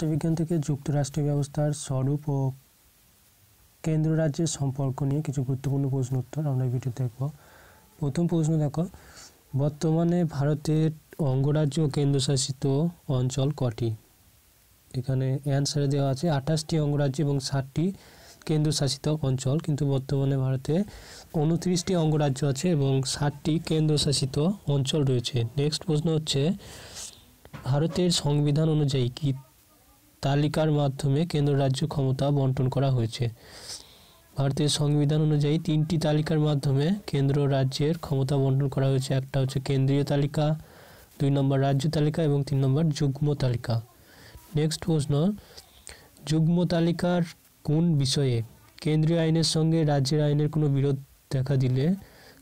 রাষ্ট্রবিজ্ঞান থেকে যুক্তরাষ্ট্র ব্যবস্থার স্বরূপ ও কেন্দ্র রাজ্যের সম্পর্ক নিয়ে কিছু গুরুত্বপূর্ণ প্রশ্ন উত্তর আমরা ভিডিও দেখব। প্রথম প্রশ্ন দেখো, বর্তমানে ভারতের অঙ্গরাজ্য ও কেন্দ্রশাসিত অঞ্চল কটি? এখানে অ্যান্সারে দেওয়া আছে, আঠাশটি অঙ্গরাজ্য এবং ষাটটি কেন্দ্রশাসিত অঞ্চল, কিন্তু বর্তমানে ভারতে উনত্রিশটি অঙ্গরাজ্য আছে এবং ষাটটি কেন্দ্রশাসিত অঞ্চল রয়েছে। নেক্সট প্রশ্ন হচ্ছে, ভারতের সংবিধান অনুযায়ী কি তালিকার মাধ্যমে কেন্দ্র রাজ্য ক্ষমতা বন্টন করা হয়েছে। ভারতের সংবিধান অনুযায়ী তিনটি তালিকার মাধ্যমে কেন্দ্র রাজ্যের ক্ষমতা বন্টন করা হয়েছে। একটা হচ্ছে কেন্দ্রীয় তালিকা, দুই নম্বর রাজ্য তালিকা এবং তিন নম্বর যুগ্ম তালিকা। নেক্সট প্রশ্ন, যুগ্ম তালিকার কোন বিষয়ে কেন্দ্রীয় আইনের সঙ্গে রাজ্যের আইনের কোনো বিরোধ দেখা দিলে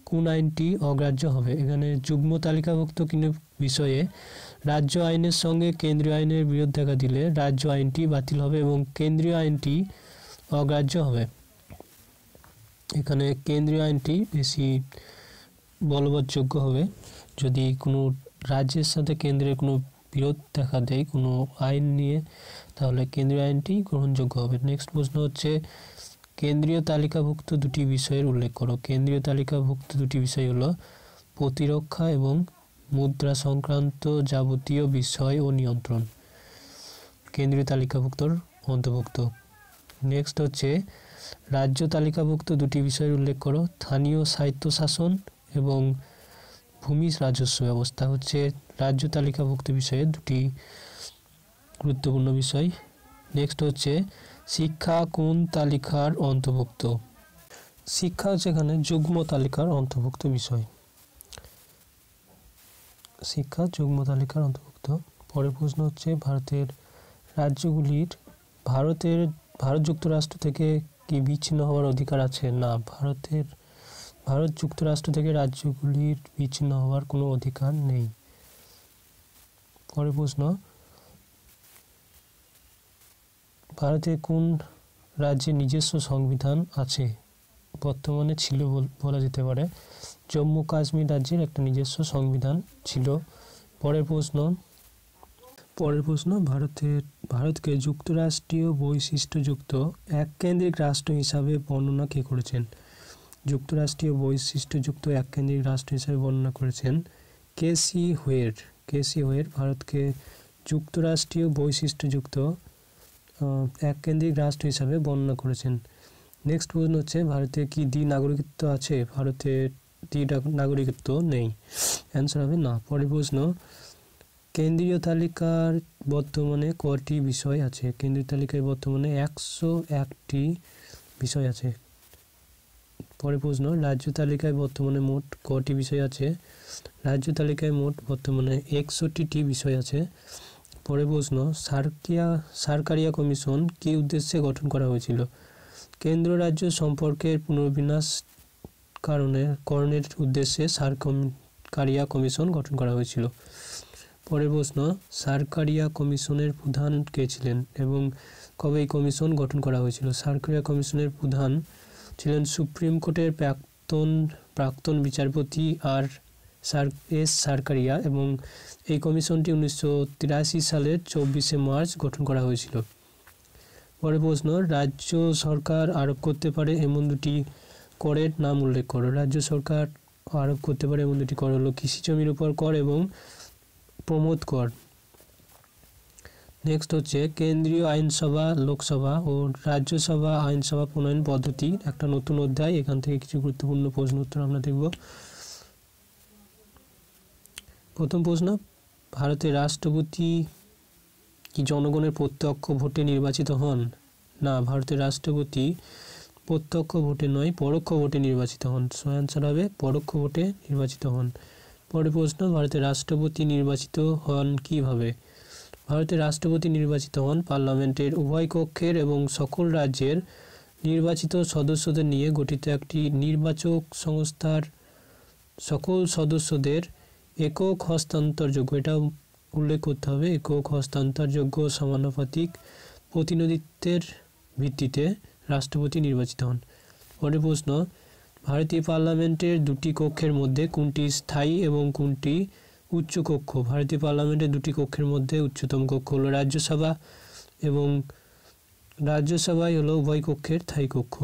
কোন আইনটি অগ্রাহ্য হবে? এখানে যুগ্ম তালিকাভুক্ত কোনো বিষয়ে রাজ্য আইনের সঙ্গে কেন্দ্রীয় আইনের বিরোধ দেখা দিলে রাজ্য আইনটি বাতিল হবে এবং কেন্দ্রীয় আইনটি অগ্রাহ্য হবে। এখানে কেন্দ্রীয় আইনটি বেশি বলবৎযোগ্য হবে। যদি কোনো রাজ্যের সাথে কেন্দ্রের কোনো বিরোধ দেখা দেয় কোনো আইন নিয়ে, তাহলে কেন্দ্রীয় আইনটি গ্রহণযোগ্য হবে। নেক্সট প্রশ্ন হচ্ছে, কেন্দ্রীয় তালিকাভুক্ত দুটি বিষয়ের উল্লেখ করো। কেন্দ্রীয় তালিকাভুক্ত দুটি বিষয় হলো প্রতিরক্ষা এবং মুদ্রা সংক্রান্ত যাবতীয় বিষয় ও নিয়ন্ত্রণ। কেন্দ্রীয় তালিকাভুক্তর অন্তর্ভুক্ত। নেক্সট হচ্ছে, রাজ্য তালিকাভুক্ত দুটি বিষয়ের উল্লেখ করো। স্থানীয় স্বায়ত্তশাসন এবং ভূমি রাজস্ব ব্যবস্থা হচ্ছে রাজ্য তালিকাভুক্ত বিষয়ে দুটি গুরুত্বপূর্ণ বিষয়। নেক্সট হচ্ছে, শিক্ষা কোন তালিকার অন্তর্ভুক্ত? শিক্ষা হচ্ছে এখানে যুগ্ম তালিকার অন্তর্ভুক্ত বিষয়। শিক্ষা যুগ্ম তালিকার অন্তর্ভুক্ত। পরের প্রশ্ন হচ্ছে, ভারতের রাজ্যগুলির, ভারতের, ভারত যুক্তরাষ্ট্র থেকে কি বিচ্ছিন্ন হওয়ার অধিকার আছে? না, ভারতের, ভারত যুক্তরাষ্ট্র থেকে রাজ্যগুলির বিচ্ছিন্ন হওয়ার কোনো অধিকার নেই। পরের প্রশ্ন ভারতের কোন রাজ্যে নিজস্ব সংবিধান আছে? বর্তমানে ছিল বলা যেতে পারে, জম্মু কাশ্মীর রাজ্যের একটা নিজস্ব সংবিধান ছিল। পরের প্রশ্ন পরের প্রশ্ন ভারতের ভারতকে যুক্তরাষ্ট্রীয় বৈশিষ্ট্যযুক্ত এক কেন্দ্রিক রাষ্ট্র হিসাবে বর্ণনা কে করেছেন? যুক্তরাষ্ট্রীয় বৈশিষ্ট্যযুক্ত এক কেন্দ্রিক রাষ্ট্র হিসাবে বর্ণনা করেছেন কে কেসি হোয়ের। কেসি হোয়ের ভারতকে যুক্তরাষ্ট্রীয় বৈশিষ্ট্যযুক্ত এক কেন্দ্রিক রাষ্ট্র হিসাবে বর্ণনা করেছেন। নেক্সট প্রশ্ন হচ্ছে, ভারতে কি দ্বি নাগরিকত্ব আছে? ভারতে দ্বি নাগরিকত্ব নেই। অ্যান্সার হবে না। পরের প্রশ্ন, কেন্দ্রীয় তালিকার বর্তমানে কটি বিষয় আছে? কেন্দ্রীয় তালিকায় বর্তমানে একশো একটি বিষয় আছে। পরের প্রশ্ন, রাজ্য তালিকায় বর্তমানে মোট কটি বিষয় আছে? রাজ্য তালিকায় মোট বর্তমানে একষট্টিটি বিষয় আছে। পরের প্রশ্ন, সার্কিয়া সারকারিয়া কমিশন কী উদ্দেশ্যে গঠন করা হয়েছিল? কেন্দ্র রাজ্য সম্পর্কের পুনর্বিন্যাস কারণে করণের উদ্দেশ্যে সারকারিয়া কমিশন গঠন করা হয়েছিল। পরের প্রশ্ন সারকারিয়া কমিশনের প্রধান কে ছিলেন এবং কবে এই কমিশন গঠন করা হয়েছিল? সারকারিয়া কমিশনের প্রধান ছিলেন সুপ্রিম কোর্টের প্রাক্তন প্রাক্তন বিচারপতি আর সার এস সারকারিয়া এবং এই কমিশনটি উনিশশো তিরাশি সালের চব্বিশে মার্চ গঠন করা হয়েছিল। পরের প্রশ্ন, রাজ্য সরকার আরোপ করতে পারে এমন দুটি করের নাম উল্লেখ করো। রাজ্য সরকার আরোপ করতে পারে এমন দুটি কর হলো কৃষি জমির উপর কর এবং প্রমোদ কর। নেক্সট হচ্ছে কেন্দ্রীয় আইনসভা, লোকসভা ও রাজ্যসভা আইনসভা প্রণয়ন পদ্ধতি। একটা নতুন অধ্যায়, এখান থেকে কিছু গুরুত্বপূর্ণ প্রশ্ন উত্তর আমরা দেখব। প্রথম প্রশ্ন, ভারতের রাষ্ট্রপতি কি জনগণের প্রত্যক্ষ ভোটে নির্বাচিত হন? না, ভারতের রাষ্ট্রপতি প্রত্যক্ষ ভোটে নয়, পরোক্ষ ভোটে নির্বাচিত হন। সো অ্যান্সার হবে পরোক্ষ ভোটে নির্বাচিত হন। পরের প্রশ্ন, ভারতের রাষ্ট্রপতি নির্বাচিত হন কীভাবে? ভারতের রাষ্ট্রপতি নির্বাচিত হন পার্লামেন্টের উভয় কক্ষের এবং সকল রাজ্যের নির্বাচিত সদস্যদের নিয়ে গঠিত একটি নির্বাচক সংস্থার সকল সদস্যদের একক হস্তান্তরযোগ্য। এটা উল্লেখ করতে হবে একক হস্তান্তরযোগ্য সমানুপাতিক প্রতিনিধিত্বের ভিত্তিতে রাষ্ট্রপতি নির্বাচিত হন। পরের প্রশ্ন, ভারতীয় পার্লামেন্টের দুটি কক্ষের মধ্যে কোনটি স্থায়ী এবং কোনটি উচ্চ কক্ষ? ভারতীয় পার্লামেন্টের দুটি কক্ষের মধ্যে উচ্চতম কক্ষ হলো রাজ্যসভা এবং রাজ্যসভায় হলো উভয় কক্ষের স্থায়ী কক্ষ।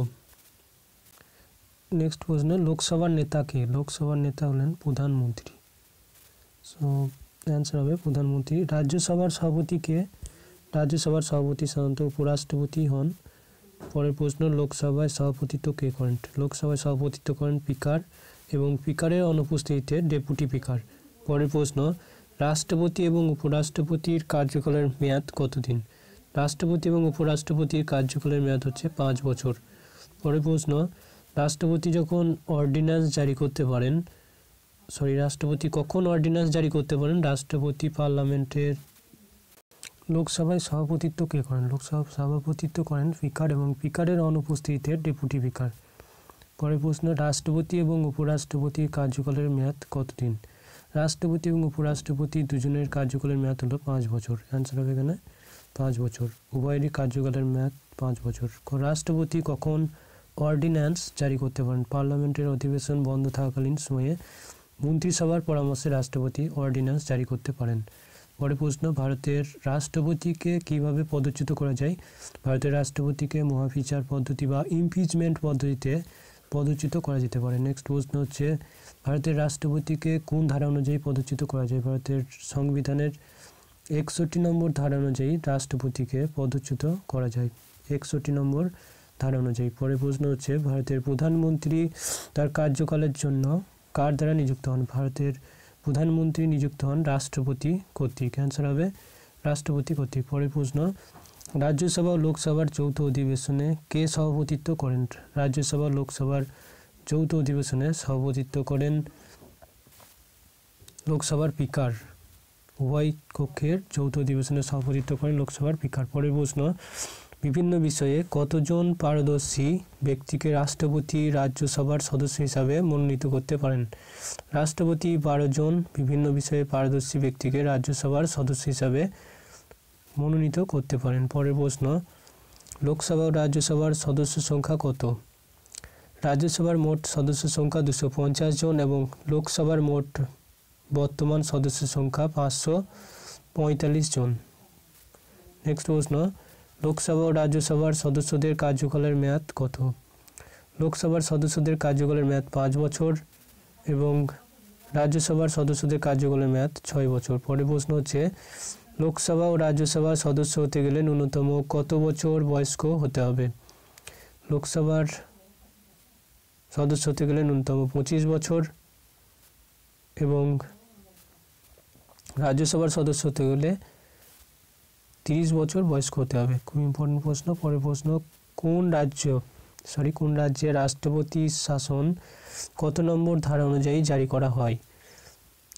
নেক্সট প্রশ্ন, লোকসভার নেতা কে? লোকসভার নেতা হলেন প্রধানমন্ত্রী। সো অ্যান্সার হবে প্রধানমন্ত্রী। রাজ্যসভার সভাপতিকে, রাজ্যসভার সভাপতি সাধারণত উপরাষ্ট্রপতি হন। পরের প্রশ্ন, লোকসভায় সভাপতিত্ব কে করেন? লোকসভায় সভাপতিত্ব করেন স্পিকার এবং স্পিকারের অনুপস্থিতিতে ডেপুটি স্পিকার। পরের প্রশ্ন, রাষ্ট্রপতি এবং উপরাষ্ট্রপতির কার্যকালের মেয়াদ কতদিন? রাষ্ট্রপতি এবং উপরাষ্ট্রপতির কার্যকালের মেয়াদ হচ্ছে পাঁচ বছর। পরের প্রশ্ন, রাষ্ট্রপতি যখন অর্ডিন্যান্স জারি করতে পারেন সরি, রাষ্ট্রপতি কখন অর্ডিন্যান্স জারি করতে পারেন রাষ্ট্রপতি পার্লামেন্টের লোকসভায় সভাপতিত্ব কে করেন? লোকসভা সভাপতিত্ব করেন স্পিকার এবং স্পিকারের অনুপস্থিতিতে ডেপুটি স্পিকার পরের প্রশ্ন, রাষ্ট্রপতি এবং উপরাষ্ট্রপতির কার্যকালের মেয়াদ কতদিন? রাষ্ট্রপতি এবং উপরাষ্ট্রপতি দুজনের কার্যকালের মেয়াদ হলো পাঁচ বছর। অ্যান্সার হবে এখানে, পাঁচ বছর। উভয়েরই কার্যকালের মেয়াদ পাঁচ বছর। রাষ্ট্রপতি কখন অর্ডিন্যান্স জারি করতে পারেন? পার্লামেন্টের অধিবেশন বন্ধ থাকাকালীন সময়ে মন্ত্রিসভার পরামর্শে রাষ্ট্রপতি অর্ডিন্যান্স জারি করতে পারেন। পরে প্রশ্ন, ভারতের রাষ্ট্রপতিকে কীভাবে পদচ্যুত করা যায়? ভারতের রাষ্ট্রপতিকে মহাফিচার পদ্ধতি বা ইমপিচমেন্ট পদ্ধতিতে পদচ্যুত করা যেতে পারে। নেক্সট প্রশ্ন হচ্ছে, ভারতের রাষ্ট্রপতিকে কোন ধারা অনুযায়ী পদচ্যুত করা যায়? ভারতের সংবিধানের একষট্টি নম্বর ধারা অনুযায়ী রাষ্ট্রপতিকে পদচ্যুত করা যায়। একষট্টি নম্বর ধারা অনুযায়ী। পরে প্রশ্ন হচ্ছে, ভারতের প্রধানমন্ত্রী তার কার্যকালের জন্য কার দ্বারা নিযুক্ত হন? ভারতের প্রধানমন্ত্রী নিযুক্ত হন রাষ্ট্রপতি কর্তৃক। অ্যান্সার হবে রাষ্ট্রপতি কর্তৃক। পরের প্রশ্ন, রাজ্যসভা ও লোকসভার যৌথ অধিবেশনে কে সভাপতিত্ব করেন? রাজ্যসভা, লোকসভার যৌথ অধিবেশনে সভাপতিত্ব করেন লোকসভার পিকার উভয় কক্ষের যৌথ অধিবেশনে সভাপতিত্ব করেন লোকসভার পিকার পরের প্রশ্ন বিভিন্ন বিষয়ে কতজন পারদর্শী ব্যক্তিকে রাষ্ট্রপতি রাজ্যসভার সদস্য হিসাবে মনোনীত করতে পারেন? রাষ্ট্রপতি বারো জন বিভিন্ন বিষয়ে পারদর্শী ব্যক্তিকে রাজ্যসভার সদস্য হিসাবে মনোনীত করতে পারেন। পরের প্রশ্ন, লোকসভা ও রাজ্যসভার সদস্য সংখ্যা কত? রাজ্যসভার মোট সদস্য সংখ্যা দুশো পঞ্চাশ জন এবং লোকসভার মোট বর্তমান সদস্য সংখ্যা পাঁচশো পঁয়তাল্লিশ জন। নেক্সট প্রশ্ন লোকসভা ও রাজ্যসভার সদস্যদের কার্যকালের মেয়াদ কত? লোকসভার সদস্যদের কার্যকালের মেয়াদ পাঁচ বছর এবং রাজ্যসভার সদস্যদের কার্যকালের মেয়াদ ছয় বছর। পরে প্রশ্ন হচ্ছে, লোকসভা ও রাজ্যসভার সদস্য হতে গেলে ন্যূনতম কত বছর বয়স্ক হতে হবে? লোকসভার সদস্য হতে গেলে ন্যূনতম পঁচিশ বছর এবং রাজ্যসভার সদস্য হতে গেলে তিরিশ বছর বয়স্ক হতে হবে। খুব ইম্পর্টেন্ট প্রশ্ন। পরের প্রশ্ন, কোন রাজ্য সরি কোন রাজ্যে রাষ্ট্রপতি শাসন কত নম্বর ধারা অনুযায়ী জারি করা হয়?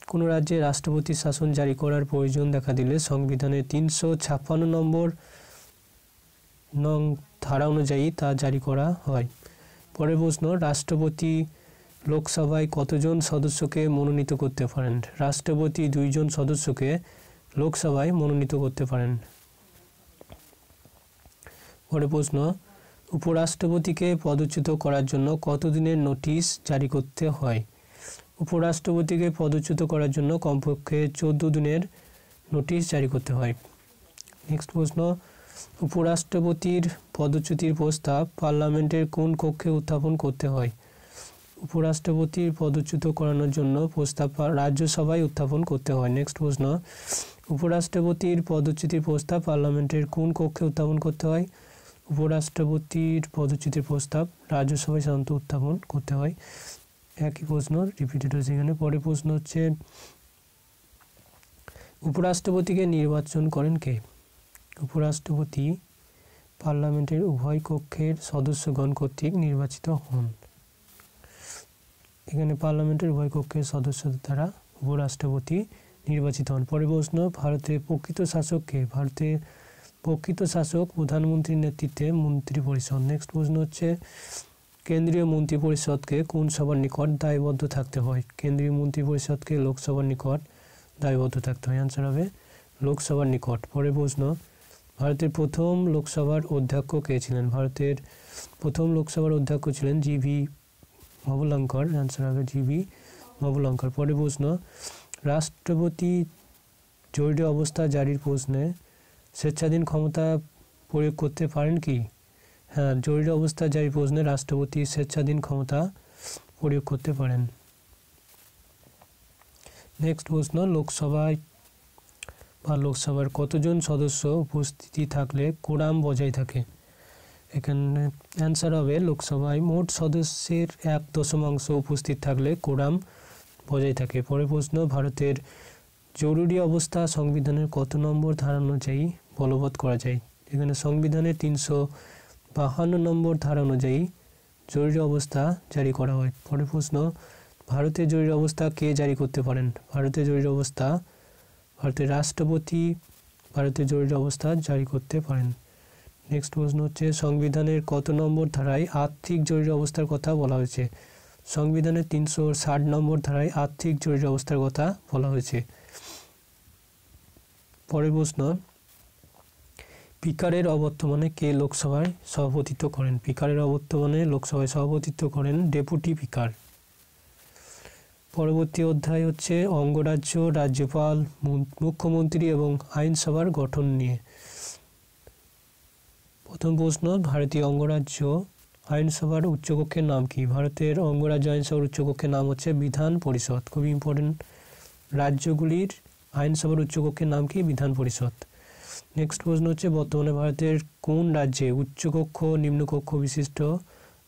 কোনো রাজ্যে রাষ্ট্রপতি শাসন জারি করার প্রয়োজন দেখা দিলে সংবিধানের তিনশো ছাপ্পান্ন নম্বর নং ধারা অনুযায়ী তা জারি করা হয়। পরের প্রশ্ন, রাষ্ট্রপতি লোকসভায় কতজন সদস্যকে মনোনীত করতে পারেন? রাষ্ট্রপতি দুইজন সদস্যকে লোকসভায় মনোনীত করতে পারেন। পরে প্রশ্ন, উপরাষ্ট্রপতিকে পদচ্যুত করার জন্য কতদিনের নোটিশ জারি করতে হয়? উপরাষ্ট্রপতিকে পদচ্যুত করার জন্য কমপক্ষে চোদ্দ দিনের নোটিশ জারি করতে হয়। নেক্সট প্রশ্ন, উপরাষ্ট্রপতির পদচ্যুতির প্রস্তাব পার্লামেন্টের কোন কক্ষে উত্থাপন করতে হয়? উপরাষ্ট্রপতির পদচ্যুত করানোর জন্য প্রস্তাব রাজ্যসভায় উত্থাপন করতে হয়। নেক্সট প্রশ্ন, উপরাষ্ট্রপতির পদচ্যুতির প্রস্তাব পার্লামেন্টের কোন কক্ষে উত্থাপন করতে হয়? উপরাষ্ট্রপতির পদচ্যুতির প্রস্তাব রাজ্যসভায় সাধারণত উত্থাপন করতে হয়। একই প্রশ্ন রিপিটেড হয়েছে এখানে। পরের প্রশ্ন হচ্ছে, উপরাষ্ট্রপতিকে নির্বাচন করেন কে? উপরাষ্ট্রপতি পার্লামেন্টের উভয় কক্ষের সদস্যগণ কর্তৃক নির্বাচিত হন। এখানে পার্লামেন্টের উভয় কক্ষের সদস্যদের দ্বারা উপরাষ্ট্রপতি নির্বাচিত হন। পরে প্রশ্ন, ভারতের প্রকৃত শাসককে ভারতের প্রকৃত শাসক, প্রধানমন্ত্রীর নেতৃত্বে মন্ত্রী পরিষদ নেক্সট প্রশ্ন হচ্ছে, কেন্দ্রীয় মন্ত্রী পরিষদকে কোন সবার নিকট দায়বদ্ধ থাকতে হয়? কেন্দ্রীয় মন্ত্রী পরিষদকে লোকসভার নিকট দায়বদ্ধ থাকতে হয়। অ্যান্সার হবে, লোকসভার নিকট। পরে প্রশ্ন, ভারতের প্রথম লোকসভার অধ্যক্ষ কে ছিলেন? ভারতের প্রথম লোকসভার অধ্যক্ষ ছিলেন জি ভি মবুলঙ্কর। অ্যান্সার হবে জি ভি মবুলঙ্কর। পরে প্রশ্ন, রাষ্ট্রপতি জরুরি অবস্থা জারির প্রশ্নে স্বেচ্ছাধীন ক্ষমতা প্রয়োগ করতে পারেন কি? হ্যাঁ জরুরি অবস্থা যাই প্রশ্নে রাষ্ট্রপতি স্বেচ্ছাধীন ক্ষমতা প্রয়োগ করতে পারেন। নেক্সট প্রশ্ন, লোকসভায় বা লোকসভার কতজন সদস্য উপস্থিতি থাকলে কোরাম বজায় থাকে? এখানে অ্যান্সার হবে, লোকসভায় মোট সদস্যের এক দশমাংশ উপস্থিত থাকলে কোরাম বজায় থাকে। পরের প্রশ্ন, ভারতের জরুরি অবস্থা সংবিধানের কত নম্বর ধারা অনুযায়ী বলবৎ করা যায়। এখানে সংবিধানের তিনশো বাহান্ন নম্বর ধারা অনুযায়ী জরুরি অবস্থা জারি করা হয়। পরের প্রশ্ন, ভারতের জরুরি অবস্থা কে জারি করতে পারেন? ভারতের জরুরি অবস্থা, ভারতের রাষ্ট্রপতি ভারতের জরুরি অবস্থা জারি করতে পারেন। নেক্সট প্রশ্ন হচ্ছে, সংবিধানের কত নম্বর ধারায় আর্থিক জরুরি অবস্থার কথা বলা হয়েছে? সংবিধানের তিনশো ষাট নম্বর ধারায় আর্থিক জরুরি অবস্থার কথা বলা হয়েছে। পরের প্রশ্ন পিকারের অবর্তমানে কে লোকসভায় সভাপতিত্ব করেন? পিকারের অবর্তমানে লোকসভায় সভাপতিত্ব করেন ডেপুটি পিকার পরবর্তী অধ্যায় হচ্ছে অঙ্গরাজ্য, রাজ্যপাল মুখ্যমন্ত্রী এবং আইনসভার গঠন নিয়ে। প্রথম প্রশ্ন, ভারতীয় অঙ্গরাজ্য আইনসভার উচ্চকক্ষের নাম কি? ভারতের অঙ্গরাজ্য আইনসভার উচ্চকক্ষের নাম হচ্ছে বিধান পরিষদ। খুবই ইম্পর্টেন্ট রাজ্যগুলির আইনসভার উচ্চকক্ষের নাম কি? বিধান পরিষদ। নেক্সট প্রশ্ন হচ্ছে, বর্তমানে ভারতের কোন রাজ্যে উচ্চকক্ষ নিম্নকক্ষ বিশিষ্ট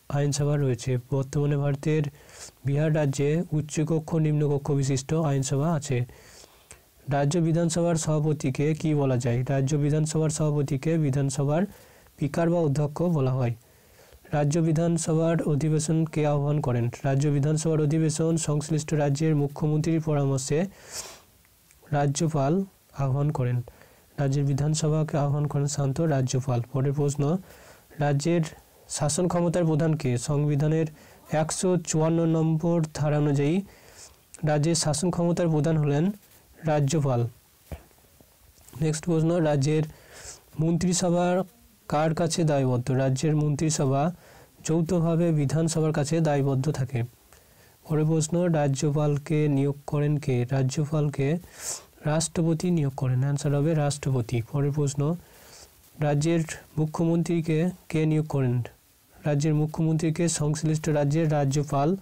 আইনসভা রয়েছে? বর্তমানে ভারতের বিহার রাজ্যে উচ্চকক্ষ নিম্নকক্ষ বিশিষ্ট আইনসভা আছে। রাজ্য বিধানসভার সভাপতিকে কি বলা যায়? রাজ্য বিধানসভার সভাপতিকে বিধানসভার স্পিকার বা অধ্যক্ষ বলা হয়। রাজ্য বিধানসভার অধিবেশন কে আহ্বান করেন। রাজ্য বিধানসভার অধিবেশন সংশ্লিষ্ট রাজ্যের মুখ্যমন্ত্রীর পরামর্শে রাজ্যপাল আহ্বান করেন। রাজ্যের বিধানসভাকে আহ্বান করেন শান্ত রাজ্যপাল। পরের প্রশ্ন, রাজ্যের শাসন ক্ষমতার প্রধানকে সংবিধানের একশো চুয়ান্ন নম্বর ধারা অনুযায়ী রাজ্যের শাসন ক্ষমতার প্রধান হলেন রাজ্যপাল। নেক্সট প্রশ্ন, রাজ্যের মন্ত্রিসভার কার কাছে দায়বদ্ধ? রাজ্যের মন্ত্রিসভা যৌথভাবে বিধানসভার কাছে দায়বদ্ধ থাকে। পরে প্রশ্ন, রাজ্যপালকে নিয়োগ করেন কে? রাজ্যপালকে রাষ্ট্রপতি নিয়োগ করেন। অ্যান্সার হবে রাষ্ট্রপতি। পরের প্রশ্ন, রাজ্যের মুখ্যমন্ত্রীকে কে নিয়োগ করেন? রাজ্যের মুখ্যমন্ত্রীকে সংশ্লিষ্ট রাজ্যের রাজ্যপাল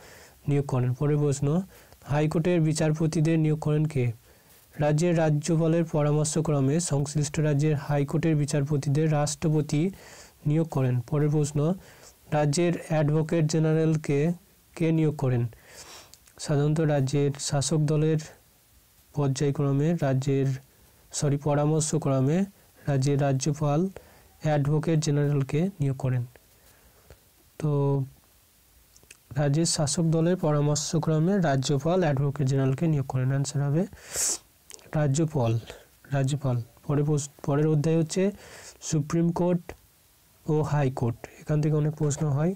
নিয়োগ করেন। পরের প্রশ্ন, হাইকোর্টের বিচারপতিদের নিয়োগ করেন কে? রাজ্যের রাজ্যপালের পরামর্শক্রমে সংশ্লিষ্ট রাজ্যের হাইকোর্টের বিচারপতিদের রাষ্ট্রপতি নিয়োগ করেন। পরের প্রশ্ন, রাজ্যের অ্যাডভোকেট জেনারেলকে কে নিয়োগ করেন? সাধারণত রাজ্যের শাসক দলের পর্যায়ক্রমে রাজ্যের সরি পরামর্শক্রমে রাজ্যের রাজ্যপাল অ্যাডভোকেট জেনারেলকে নিয়োগ করেন। তো রাজ্যের শাসক দলের পরামর্শক্রমে রাজ্যপাল অ্যাডভোকেট জেনারেলকে নিয়োগ করেন। অ্যান্সার হবে রাজ্যপাল রাজ্যপাল। পরে পরের অধ্যায় হচ্ছে সুপ্রিম কোর্ট ও হাইকোর্ট এখান থেকে অনেক প্রশ্ন হয়।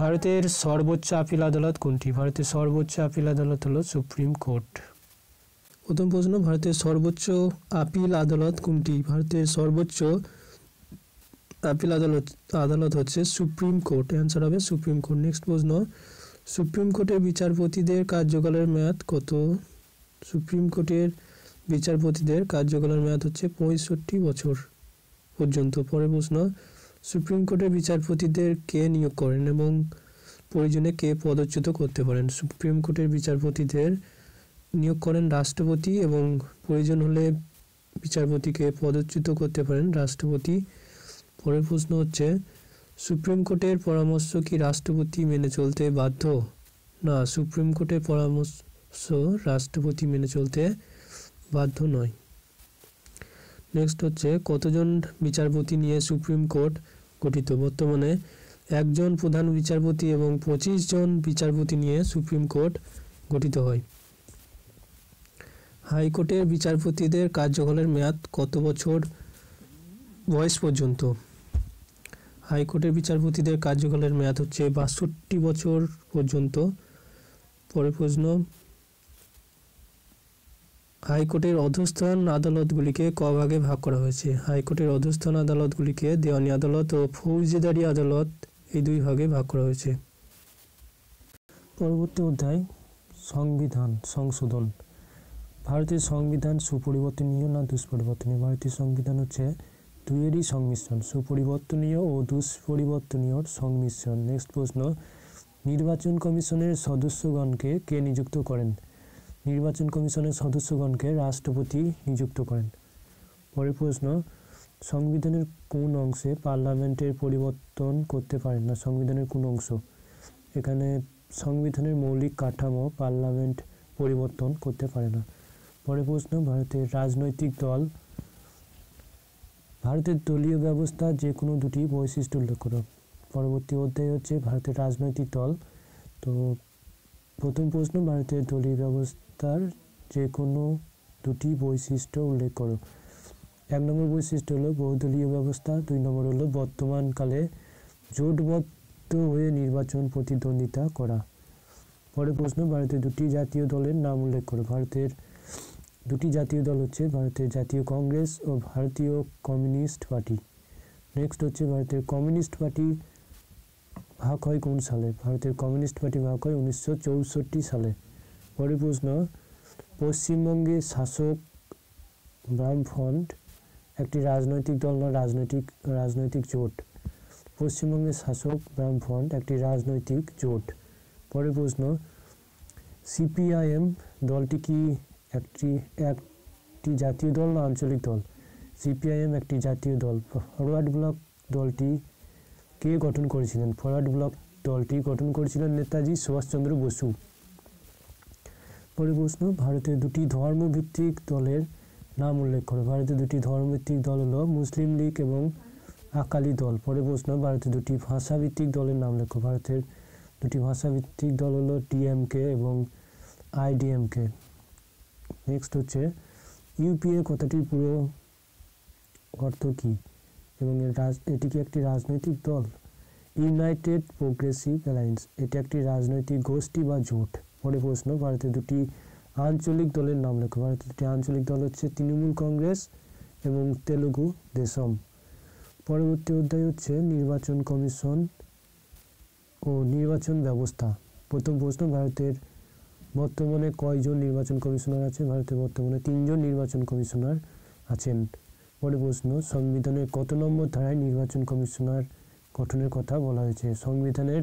ভারতের সর্বোচ্চ আপিল আদালত কোনটি? ভারতের সর্বোচ্চ আপিল আদালত হলো সুপ্রিম কোর্ট। প্রথম প্রশ্ন, ভারতের সর্বোচ্চ আপিল আদালত কোনটি? ভারতের সর্বোচ্চ আপিল আদালত আদালত হচ্ছে সুপ্রিম কোর্ট। অ্যান্সার হবে সুপ্রিম কোর্ট। নেক্সট প্রশ্ন, সুপ্রিম কোর্টের বিচারপতিদের কার্যকালের মেয়াদ কত? সুপ্রিম কোর্টের বিচারপতিদের কার্যকালের মেয়াদ হচ্ছে পঁয়ষট্টি বছর পর্যন্ত। পরের প্রশ্ন, সুপ্রিম কোর্টের বিচারপতিদের কে নিয়োগ করেন এবং প্রয়োজনে কে পদচ্যুত করতে পারেন? সুপ্রিম কোর্টের বিচারপতিদের নিয়োগ করেন রাষ্ট্রপতি এবং প্রয়োজন হলে বিচারপতিকে পদচ্যুত করতে পারেন রাষ্ট্রপতি। পরের প্রশ্ন হচ্ছে, সুপ্রিম কোর্টের পরামর্শ কি রাষ্ট্রপতি মেনে চলতে বাধ্য? না, সুপ্রিম কোর্টের পরামর্শ রাষ্ট্রপতি মেনে চলতে বাধ্য নয়। নেক্সট হচ্ছে, কতজন বিচারপতি নিয়ে সুপ্রিম কোর্ট গঠিত? বর্তমানে একজন প্রধান বিচারপতি এবং পঁচিশ জন বিচারপতি নিয়ে সুপ্রিম কোর্ট গঠিত হয়। হাইকোর্টের বিচারপতিদের কার্যকালের মেয়াদ কত বছর বয়স পর্যন্ত? হাইকোর্টের বিচারপতিদের কার্যকালের মেয়াদ হচ্ছে বাষট্টি বছর পর্যন্ত। পরের প্রশ্ন, হাইকোর্টের অধস্থান আদালতগুলিকে ক ভাগে ভাগ করা হয়েছে? হাইকোর্টের অধস্থান আদালতগুলিকে দেওয়ানি আদালত ও ফৌজদারি আদালত এই দুই ভাগে ভাগ করা হয়েছে। পরবর্তী অধ্যায়, সংবিধান সংশোধন। ভারতের সংবিধান সুপরিবর্তনীয় না দুষ্পরিবর্তনীয়? ভারতীয় সংবিধান হচ্ছে দুইয়েরই সংমিশ্রণ, সুপরিবর্তনীয় ও দুষ্পরিবর্তনীয় সংমিশ্রণ। নেক্সট প্রশ্ন, নির্বাচন কমিশনের সদস্যগণকে কে নিযুক্ত করেন? নির্বাচন কমিশনের সদস্যগণকে রাষ্ট্রপতি নিযুক্ত করেন। পরের প্রশ্ন, সংবিধানের কোন অংশে পার্লামেন্টের পরিবর্তন করতে পারেন না? সংবিধানের কোন অংশ? এখানে সংবিধানের মৌলিক কাঠামো পার্লামেন্ট পরিবর্তন করতে পারে না। পরের প্রশ্ন, ভারতের রাজনৈতিক দল, ভারতের দলীয় ব্যবস্থা যে কোনো দুটি বৈশিষ্ট্য উল্লেখ করো। পরবর্তী অধ্যায় হচ্ছে ভারতের রাজনৈতিক দল। তো প্রথম প্রশ্ন, ভারতের দলীয় ব্যবস্থার যে কোনো দুটি বৈশিষ্ট্য উল্লেখ করো। এক নম্বর বৈশিষ্ট্য হলো বহুদলীয় ব্যবস্থা, দুই নম্বর হলো বর্তমানকালে জোটবদ্ধ হয়ে নির্বাচন প্রতিদ্বন্দ্বিতা করা। পরে প্রশ্ন, ভারতের দুটি জাতীয় দলের নাম উল্লেখ করো। ভারতের দুটি জাতীয় দল হচ্ছে ভারতের জাতীয় কংগ্রেস ও ভারতীয় কমিউনিস্ট পার্টি। নেক্সট হচ্ছে ভারতের কমিউনিস্ট পার্টি ভাগ হয় কোন সালে? ভারতের কমিউনিস্ট পার্টি ভাগ হয় উনিশশো চৌষট্টি সালে। পরের প্রশ্ন, পশ্চিমবঙ্গে শাসক বামফ্রন্ট একটি রাজনৈতিক দল না রাজনৈতিক রাজনৈতিক জোট। পশ্চিমবঙ্গের শাসক বামফ্রন্ট একটি রাজনৈতিক জোট। পরের প্রশ্ন, সিপিআইএম দলটি কি একটি একটি জাতীয় দল না আঞ্চলিক দল? সিপিআইএম একটি জাতীয় দল। ফরওয়ার্ড ব্লক দলটি কে গঠন করেছিলেন? ফরওয়ার্ড ব্লক দলটি গঠন করেছিলেন নেতাজি সুভাষচন্দ্র বসু। পরে প্রশ্ন, ভারতের দুটি ধর্মভিত্তিক দলের নাম উল্লেখ করো। ভারতের দুটি ধর্মভিত্তিক দল হলো মুসলিম লীগ এবং আকালি দল। পরে প্রশ্ন, ভারতের দুটি ভাষাভিত্তিক দলের নাম লেখো। ভারতের দুটি ভাষাভিত্তিক দল হলো ডিএমকে এবং আইডিএমকে নেক্সট হচ্ছে ইউপিএ কথাটির পুরো অর্থ কী? এবং এর রাজ, এটি কি একটি রাজনৈতিক দল? ইউনাইটেড প্রোগ্রেসিভ অ্যালায়েন্স এটি একটি রাজনৈতিক গোষ্ঠী বা জোট? পরে প্রশ্ন, ভারতের দুটি আঞ্চলিক দলের নাম লেখো। ভারতের দুটি আঞ্চলিক দল হচ্ছে তৃণমূল কংগ্রেস এবং তেলুগু দেশম। পরবর্তী অধ্যায় হচ্ছে নির্বাচন কমিশন ও নির্বাচন ব্যবস্থা। প্রথম প্রশ্ন, ভারতের বর্তমানে কয়জন নির্বাচন কমিশনার আছে ভারতের বর্তমানে তিনজন নির্বাচন কমিশনার আছেন। পরে প্রশ্ন, সংবিধানের কত নম্বর ধারায় নির্বাচন কমিশনার গঠনের কথা বলা হয়েছে? সংবিধানের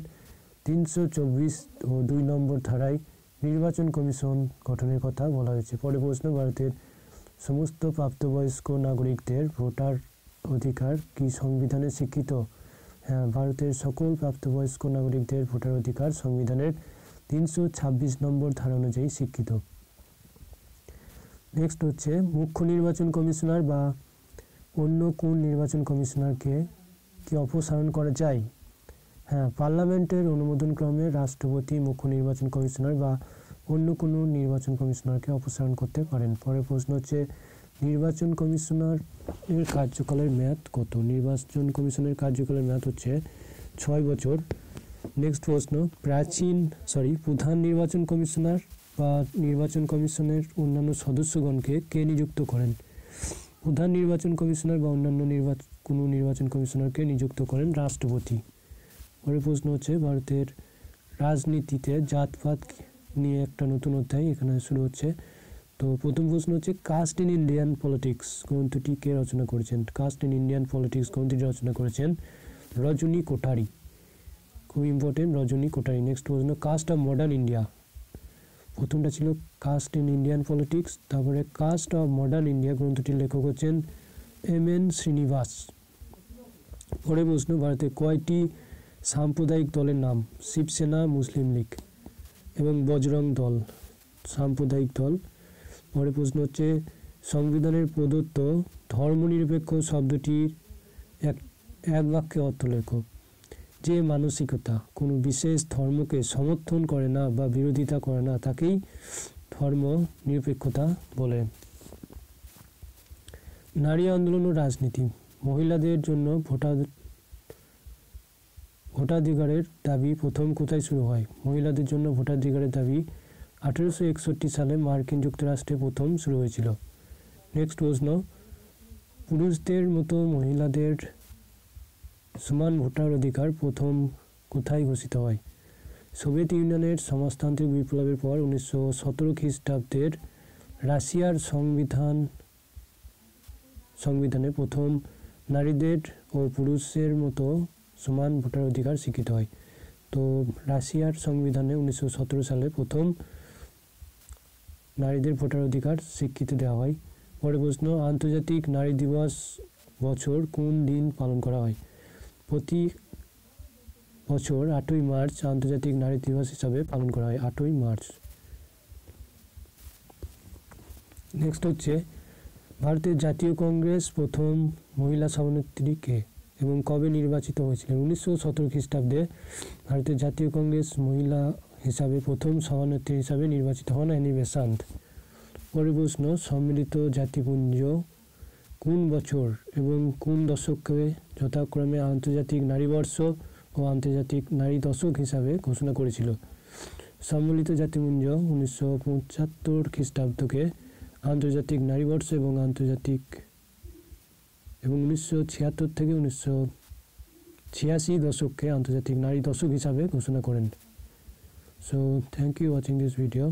তিনশো চব্বিশ ও দুই নম্বর ধারায় নির্বাচন কমিশন গঠনের কথা বলা হয়েছে। পরে প্রশ্ন, ভারতের সমস্ত প্রাপ্তবয়স্ক নাগরিকদের ভোটার অধিকার কি সংবিধানে স্বীকৃত? হ্যাঁ ভারতের সকল প্রাপ্তবয়স্ক নাগরিকদের ভোটার অধিকার সংবিধানের তিনশো ছাব্বিশ নম্বর ধারা অনুযায়ী শিক্ষিত। নেক্সট হচ্ছে, মুখ্য নির্বাচন কমিশনার বা অন্য কোন নির্বাচন কমিশনারকে কি অপসারণ করা যায়? হ্যাঁ পার্লামেন্টের অনুমোদন ক্রমে রাষ্ট্রপতি, মুখ্য নির্বাচন কমিশনার বা অন্য কোনো নির্বাচন কমিশনারকে অপসারণ করতে পারেন। পরের প্রশ্ন হচ্ছে, নির্বাচন কমিশনার এর কার্যকালের মেয়াদ কত? নির্বাচন কমিশনের কার্যকালের মেয়াদ হচ্ছে ছয় বছর। নেক্সট প্রশ্ন, প্রাচীন সরি প্রধান নির্বাচন কমিশনার বা নির্বাচন কমিশনের অন্যান্য সদস্যগণকে কে নিযুক্ত করেন? প্রধান নির্বাচন কমিশনার বা অন্যান্য নির্বাচন কোনো নির্বাচন কমিশনারকে নিযুক্ত করেন রাষ্ট্রপতি? পরের প্রশ্ন হচ্ছে, ভারতের রাজনীতিতে জাতপাত নিয়ে একটা নতুন অধ্যায় এখানে শুরু হচ্ছে। তো প্রথম প্রশ্ন হচ্ছে, কাস্ট ইন ইন্ডিয়ান পলিটিক্স গ্রন্থটি কে রচনা করেছেন? কাস্ট ইন ইন্ডিয়ান পলিটিক্স গ্রন্থটি রচনা করেছেন রজনী কোঠারি। খুব ইম্পর্টেন্ট রজনী কোঠারি নেক্সট প্রশ্ন কাস্ট অফ মডার্ন ইন্ডিয়া প্রথমটা ছিল কাস্ট ইন ইন্ডিয়ান পলিটিক্স তারপরে কাস্ট অফ মডার্ন ইন্ডিয়া গ্রন্থটির লেখক হচ্ছেন এম এন শ্রীনিবাস পরে প্রশ্ন, ভারতে কয়টি সাম্প্রদায়িক দলের নাম? শিবসেনা, মুসলিম লীগ এবং বজরং দল, সাম্প্রদায়িক দল। পরে প্রশ্ন হচ্ছে, সংবিধানের প্রদত্ত ধর্মনিরপেক্ষ শব্দটির এক এক বাক্যে অর্থ লেখো। যে মানসিকতা কোনো বিশেষ ধর্মকে সমর্থন করে না বা বিরোধিতা করে না, তাকেই ধর্ম নিরপেক্ষতা বলে। নারী আন্দোলন ও রাজনীতি, মহিলাদের জন্য ভোটার ভোটাধিকারের দাবি প্রথম কোথায় শুরু হয়? মহিলাদের জন্য ভোটাধিকারের দাবি আঠেরোশো একষট্টি সালে মার্কিন যুক্তরাষ্ট্রে প্রথম শুরু হয়েছিল। নেক্সট প্রশ্ন, পুরুষদের মতো মহিলাদের সমান ভোটার অধিকার প্রথম কোথায় ঘোষিত হয়? সোভিয়েত ইউনিয়নের সমাজতান্ত্রিক বিপ্লবের পর উনিশশো সতেরো খ্রিস্টাব্দের রাশিয়ার সংবিধান, সংবিধানে প্রথম নারীদের ও পুরুষের মতো সমান ভোটার অধিকার স্বীকৃত হয়। তো রাশিয়ার সংবিধানে উনিশশো সতেরো সালে প্রথম নারীদের ভোটার অধিকার স্বীকৃতি দেওয়া হয়। পরে প্রশ্ন, আন্তর্জাতিক নারী দিবস বছর কোন দিন পালন করা হয়? প্রতি বছর আটই মার্চ আন্তর্জাতিক নারী দিবস হিসাবে পালন করা হয়, আটই মার্চ। নেক্সট হচ্ছে, ভারতের জাতীয় কংগ্রেস প্রথম মহিলা সভানেত্রী কে এবং কবে নির্বাচিত হয়েছিলেন? উনিশশো সতেরো খ্রিস্টাব্দে ভারতের জাতীয় কংগ্রেস মহিলা হিসাবে প্রথম সভানেত্রী হিসাবে নির্বাচিত হন অ্যানি বেসান্ত। পরের প্রশ্ন, সম্মিলিত জাতিপুঞ্জ কোন বছর এবং কোন দশককে যথাক্রমে আন্তর্জাতিক নারীবর্ষ ও আন্তর্জাতিক নারী দশক হিসাবে ঘোষণা করেছিল। সম্মিলিত জাতিপুঞ্জ উনিশশো পঁচাত্তর খ্রিস্টাব্দকে আন্তর্জাতিক নারীবর্ষ এবং আন্তর্জাতিক এবং উনিশশো ছিয়াত্তর থেকে উনিশশো ছিয়াশি দশককে আন্তর্জাতিক নারী দশক হিসাবে ঘোষণা করেন। So thank you watching this video